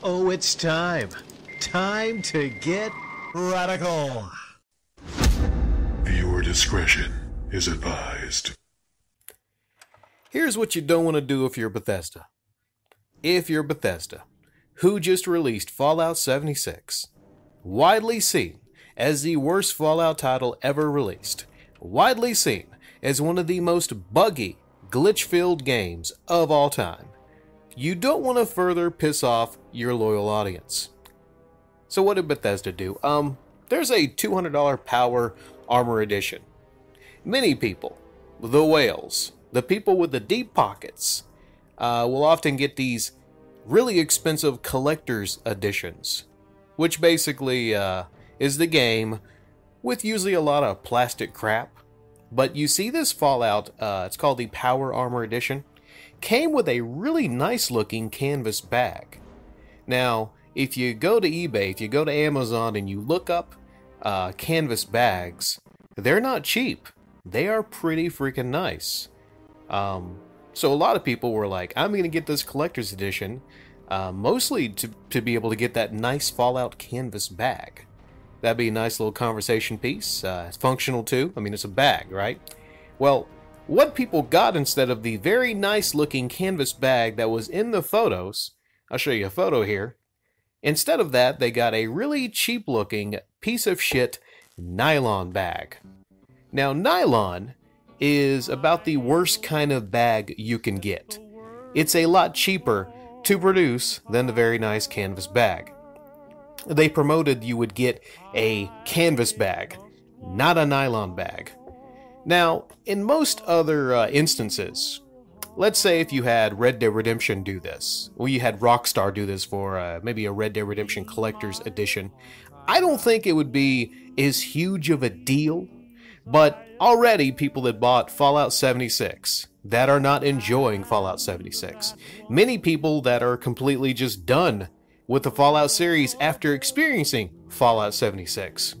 Oh, it's time. Time to get radical. Viewer discretion is advised. Here's what you don't want to do if you're Bethesda. If you're Bethesda, who just released Fallout 76, widely seen as the worst Fallout title ever released, widely seen as one of the most buggy, glitch filled games of all time, you don't want to further piss off your loyal audience. So, what did Bethesda do? Um, there's a $200 Power Armor Edition. Many people, the whales, the people with the deep pockets, uh, will often get these really expensive collector's editions, which basically uh, is the game with usually a lot of plastic crap. But you see this Fallout, uh, it's called the Power Armor Edition, came with a really nice looking canvas bag. Now, if you go to eBay, if you go to Amazon and you look up uh, canvas bags, they're not cheap. They are pretty freaking nice. Um, so a lot of people were like, I'm going to get this collector's edition, uh, mostly to, to be able to get that nice Fallout canvas bag. That'd be a nice little conversation piece. Uh, it's functional too. I mean, it's a bag, right? Well, what people got instead of the very nice looking canvas bag that was in the photos, I'll show you a photo here. Instead of that, they got a really cheap looking piece of shit nylon bag. Now, nylon is about the worst kind of bag you can get. It's a lot cheaper to produce than the very nice canvas bag. They promoted you would get a canvas bag, not a nylon bag. Now, in most other uh, instances, let's say if you had Red Dead Redemption do this, or you had Rockstar do this for uh, maybe a Red Dead Redemption Collector's Edition, I don't think it would be as huge of a deal. But already, people that bought Fallout 76 that are not enjoying Fallout 76, many people that are completely just done with the Fallout series after experiencing Fallout 76,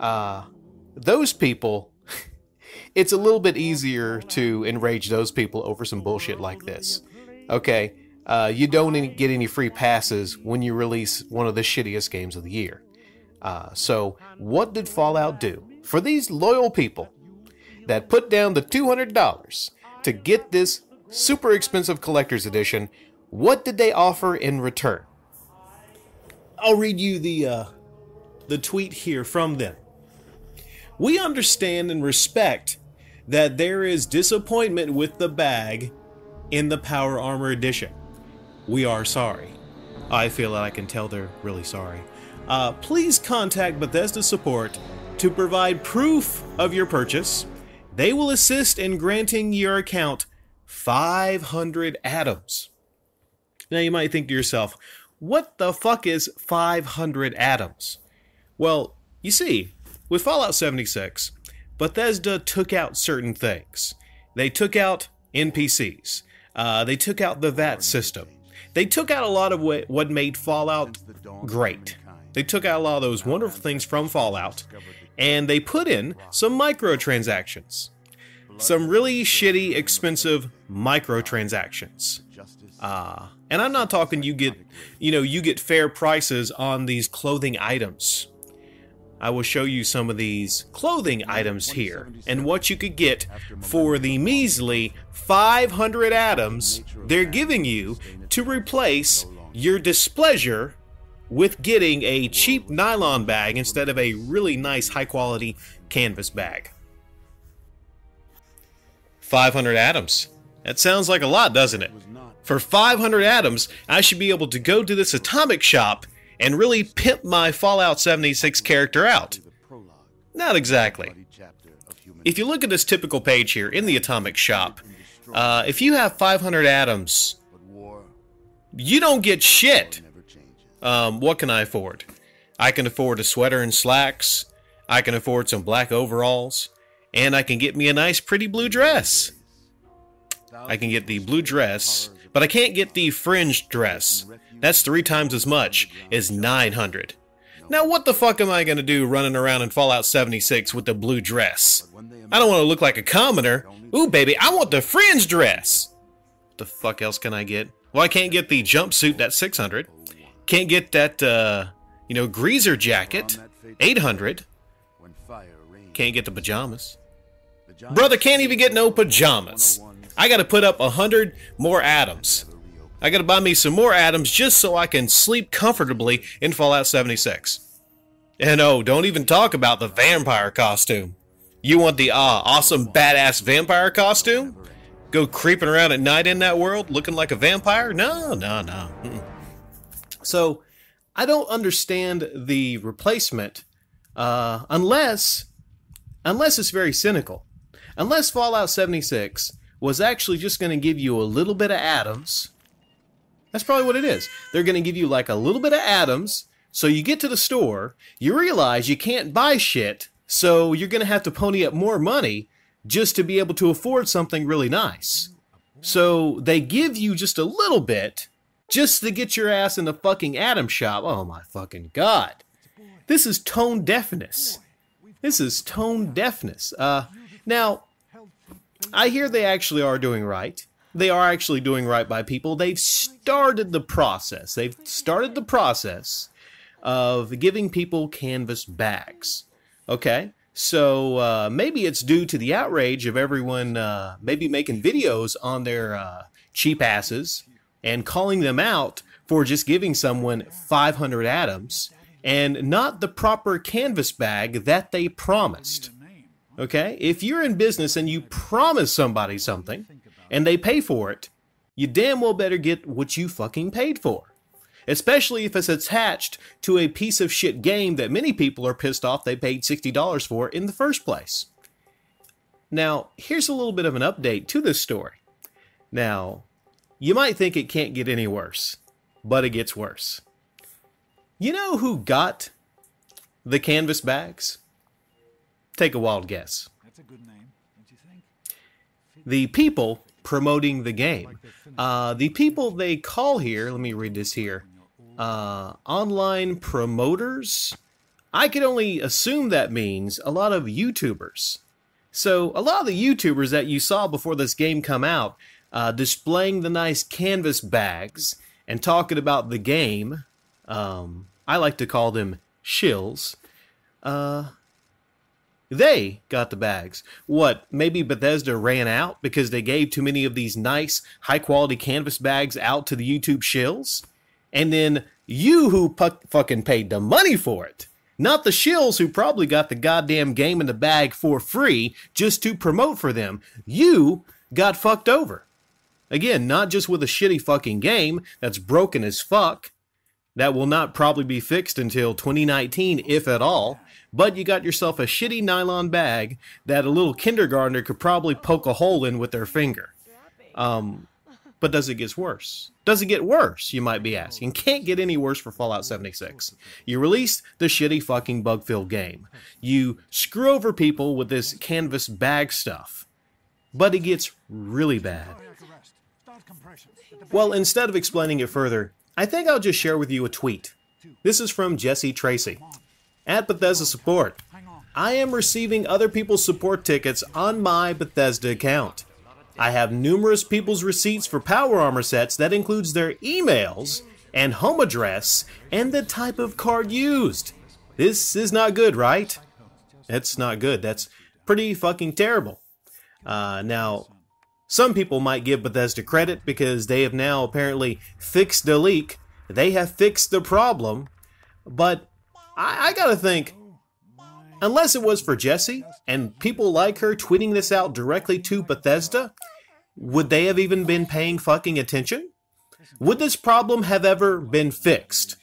uh, those people it's a little bit easier to enrage those people over some bullshit like this. Okay, uh, you don't get any free passes when you release one of the shittiest games of the year. Uh, so, what did Fallout do for these loyal people that put down the $200 to get this super expensive collector's edition? What did they offer in return? I'll read you the uh, the tweet here from them. We understand and respect that there is disappointment with the bag in the Power Armor Edition. We are sorry. I feel that I can tell they're really sorry. Uh, please contact Bethesda Support to provide proof of your purchase. They will assist in granting your account 500 atoms. Now you might think to yourself, what the fuck is 500 atoms? Well, you see, with Fallout 76, Bethesda took out certain things. They took out NPCs. Uh, they took out the VATS system. They took out a lot of what, made Fallout great. They took out a lot of those wonderful things from Fallout, and they put in some microtransactions. Some really shitty, expensive microtransactions. Uh, and I'm not talking you get, you know, you get fair prices on these clothing items. I will show you some of these clothing items here and what you could get for the measly 500 atoms they're giving you to replace your displeasure with getting a cheap nylon bag instead of a really nice high quality canvas bag. 500 atoms. That sounds like a lot, doesn't it? For 500 atoms, I should be able to go to this atomic shop and really pimp my Fallout 76 character out. Not exactly. If you look at this typical page here in the Atomic Shop, uh, if you have 500 atoms, you don't get shit. Um, what can I afford? I can afford a sweater and slacks. I can afford some black overalls. And I can get me a nice pretty blue dress. I can get the blue dress, but I can't get the fringed dress. That's three times as much as 900. Now what the fuck am I gonna do running around in Fallout 76 with the blue dress? I don't want to look like a commoner. Ooh baby, I want the fringe dress! What the fuck else can I get? Well, I can't get the jumpsuit that's 600. Can't get that, uh, you know, greaser jacket. 800. Can't get the pajamas. Brother can't even get no pajamas. I gotta put up a hundred more atoms. I gotta buy me some more atoms just so I can sleep comfortably in Fallout 76. And oh, don't even talk about the vampire costume. You want the uh, awesome badass vampire costume? Go creeping around at night in that world looking like a vampire? No, no, no. So, I don't understand the replacement uh, unless unless it's very cynical. Unless Fallout 76 was actually just going to give you a little bit of atoms. That's probably what it is. They're going to give you like a little bit of atoms. So you get to the store, you realize you can't buy shit, so you're going to have to pony up more money just to be able to afford something really nice. So they give you just a little bit just to get your ass in the fucking atom shop. Oh my fucking god. This is tone deafness. This is tone deafness. Uh, now, I hear they actually are doing right. They are actually doing right by people. They've started the process. They've started the process of giving people canvas bags. Okay? So uh, maybe it's due to the outrage of everyone uh, maybe making videos on their uh, cheap asses and calling them out for just giving someone 500 atoms and not the proper canvas bag that they promised. Okay? If you're in business and you promise somebody something and they pay for it, you damn well better get what you fucking paid for. Especially if it's attached to a piece of shit game that many people are pissed off they paid $60 for in the first place. Now, here's a little bit of an update to this story. Now, you might think it can't get any worse, but it gets worse. You know who got the canvas bags? Take a wild guess. That's a good name, don't you think? The people promoting the game. Uh, the people they call here, let me read this here uh, online promoters. I can only assume that means a lot of YouTubers. So, a lot of the YouTubers that you saw before this game come out uh, displaying the nice canvas bags and talking about the game, um, I like to call them shills. Uh, they got the bags. What, maybe Bethesda ran out because they gave too many of these nice, high quality canvas bags out to the YouTube shills? And then you who pu- fucking paid the money for it, not the shills who probably got the goddamn game in the bag for free just to promote for them, you got fucked over. Again, not just with a shitty fucking game that's broken as fuck, that will not probably be fixed until 2019, if at all but you got yourself a shitty nylon bag that a little kindergartner could probably poke a hole in with their finger. Um, but does it get worse? Does it get worse, you might be asking? Can't get any worse for Fallout 76. You release the shitty fucking bug filled game. You screw over people with this canvas bag stuff. But it gets really bad. Well, instead of explaining it further, I think I'll just share with you a tweet. This is from Jesse Tracy. At Bethesda Support, I am receiving other people's support tickets on my Bethesda account. I have numerous people's receipts for Power Armor sets that includes their emails and home address and the type of card used. This is not good, right? That's not good. That's pretty fucking terrible. Uh, now, some people might give Bethesda credit because they have now apparently fixed the leak. They have fixed the problem. But I, I gotta think, unless it was for Jesse and people like her tweeting this out directly to Bethesda, would they have even been paying fucking attention? Would this problem have ever been fixed?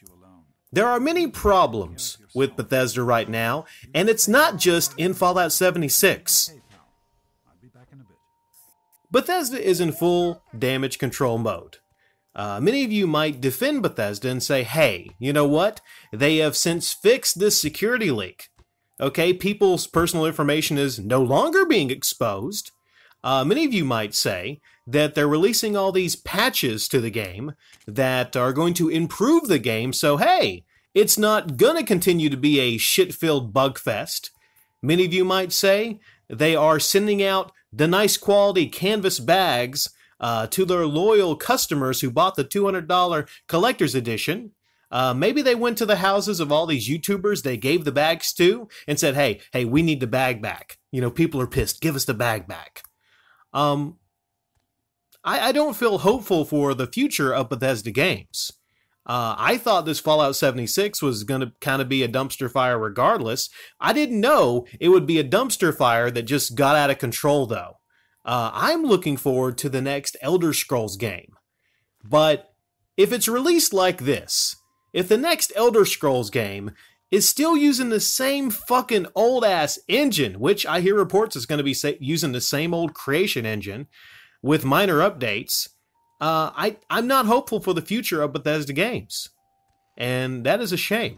There are many problems with Bethesda right now, and it's not just in Fallout 76. Bethesda is in full damage control mode. Uh, many of you might defend Bethesda and say, hey, you know what? They have since fixed this security leak. Okay, people's personal information is no longer being exposed. Uh, many of you might say that they're releasing all these patches to the game that are going to improve the game, so hey, it's not gonna continue to be a shit filled bug fest. Many of you might say they are sending out the nice quality canvas bags uh, to their loyal customers who bought the $200 collector's edition. Uh, maybe they went to the houses of all these YouTubers they gave the bags to and said, "Hey, hey, we need the bag back. You know, people are pissed. Give us the bag back." Um, I, I don't feel hopeful for the future of Bethesda games. Uh, I thought this Fallout 76 was going to kind of be a dumpster fire regardless. I didn't know it would be a dumpster fire that just got out of control, though. Uh, I'm looking forward to the next Elder Scrolls game. But if it's released like this, if the next Elder Scrolls game is still using the same fucking old ass engine, which I hear reports is going to be using the same old creation engine with minor updates, uh, I I'm not hopeful for the future of Bethesda games, and that is a shame.